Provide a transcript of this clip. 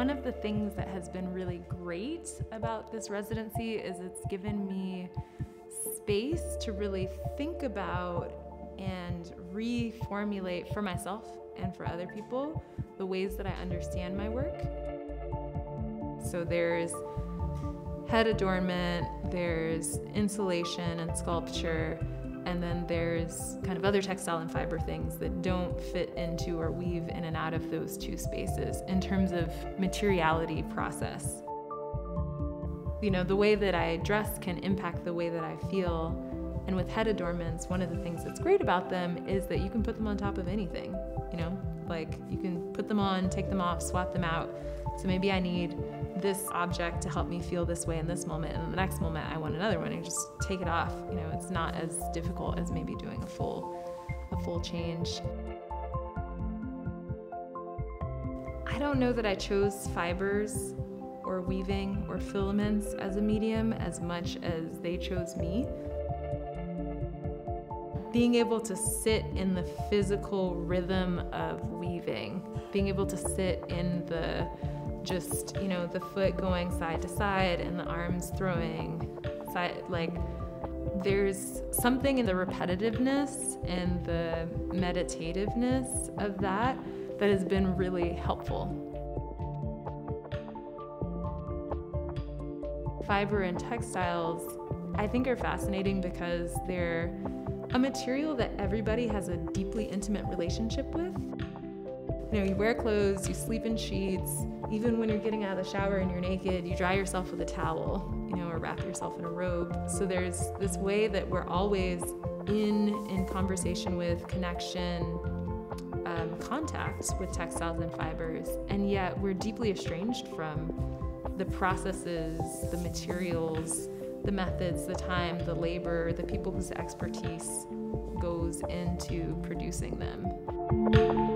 One of the things that has been really great about this residency is it's given me space to really think about and reformulate for myself and for other people the ways that I understand my work. So there's head adornment, there's installation and sculpture, and then there's kind of other textile and fiber things that don't fit into or weave in and out of those two spaces in terms of materiality process. You know, the way that I dress can impact the way that I feel. And with head adornments, one of the things that's great about them is that you can put them on top of anything, you know? Like you can put them on, take them off, swap them out. So maybe I need this object to help me feel this way in this moment, and the next moment I want another one, and just take it off. You know, it's not as difficult as maybe doing a full, a full change. I don't know that I chose fibers or weaving or filaments as a medium as much as they chose me. Being able to sit in the physical rhythm of weaving, being able to sit in the just, you know, the foot going side to side and the arms throwing side, like, there's something in the repetitiveness and the meditativeness of that that has been really helpful. Fiber and textiles, I think, are fascinating because they're a material that everybody has a deeply intimate relationship with. You know, you wear clothes, you sleep in sheets, even when you're getting out of the shower and you're naked, you dry yourself with a towel, you know, or wrap yourself in a robe. So there's this way that we're always in in conversation with connection, um, contact with textiles and fibers, and yet we're deeply estranged from the processes, the materials, the methods, the time, the labor, the people whose expertise goes into producing them.